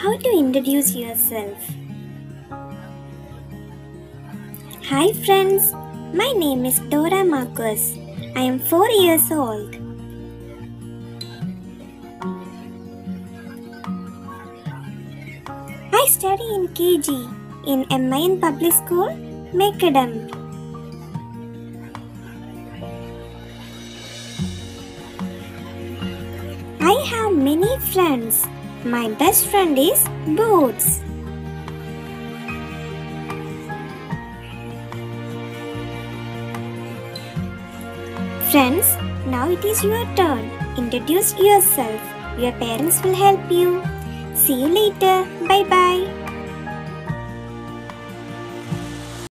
how to introduce yourself. Hi friends, my name is Dora Marquez. I am 4 years old. I study in KG in MIN Public School, Macadam. I have many friends. My best friend is Boots. Friends, now it is your turn. Introduce yourself. Your parents will help you. See you later. Bye bye.